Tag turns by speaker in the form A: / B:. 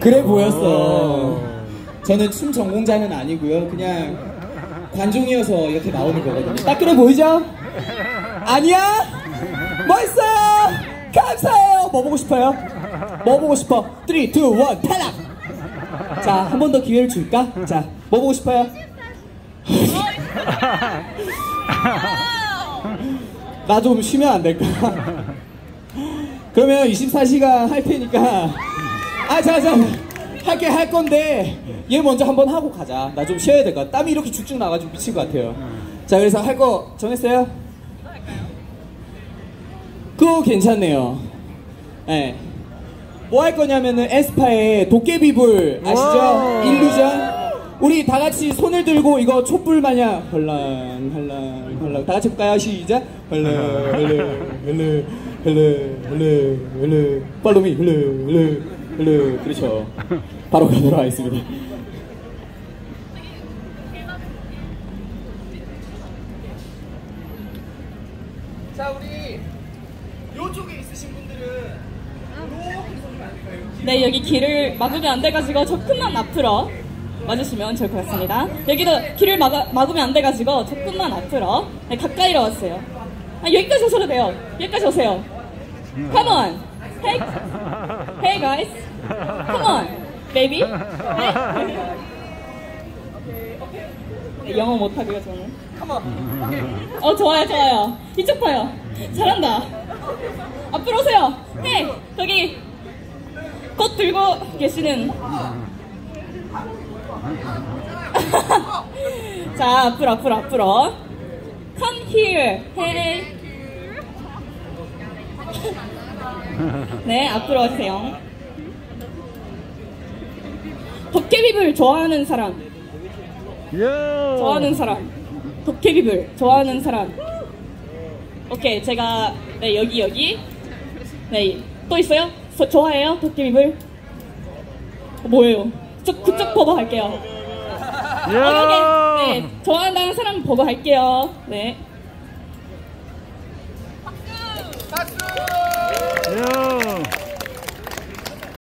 A: 그래 보였어. 저는 춤 전공자는 아니고요. 그냥 관종이어서 이렇게 나오는 거거든요. 딱 그래 보이죠? 아니야? 멋있어요! 감사해요! 뭐 보고 싶어요? 뭐 보고 싶어? 3, 2, 1, 탈락! 자, 한 번 더 기회를 줄까? 자, 뭐 보고 싶어요? 나 좀 쉬면 안 될까? 그러면 24시간 할 테니까 아, 자, 자, 할게 할 건데 얘 먼저 한번 하고 가자. 나 좀 쉬어야 될 것 같아. 땀이 이렇게 쭉쭉 나가지고 미칠 것 같아요. 자, 그래서 할 거 정했어요? 그거 괜찮네요. 예. 뭐할 거냐면은 에스파의 도깨비불 아시죠? 일루전. 우리 다 같이 손을 들고 이거 촛불 마냥 헐랑 헐랑 헐랑 다 같이 볼까요? 시작. 헐랑 헐랑 헐랑 헐랑 헐랑 헐랑 팔로미 헐랑 헐랑 헐랑 그렇죠. 바로 가도록 하겠습니다. 자 우리 요쪽에 있으신 분들은
B: 네, 여기 길을 막으면 안 돼가지고 조금만 앞으로 와주시면 좋을 것 같습니다. 여기도 길을 막아, 막으면 안 돼가지고 조금만 앞으로 네, 가까이로 왔어요. 아, 여기까지 오셔도 돼요. 여기까지 오세요. Come on. Hey, hey guys. Come on, baby. 네, 영어 못하고요, 저는. 어, 좋아요, 좋아요. 이쪽 봐요. 잘한다. 앞으로 오세요. 네, 거기 꽃 들고 계시는. 자, 앞으로, 앞으로, 앞으로. Come here. Hey. 네, 앞으로 오세요. 도깨비불 좋아하는 사람. 좋아하는 사람. 도깨비불 좋아하는 사람. 오케이, 제가 네 여기 여기 네 또 있어요? 저, 좋아해요 도깨비불? 어, 뭐예요? 저 그쪽 보고 할게요. 어, 여기 네 좋아한다는 사람 보고 할게요. 네.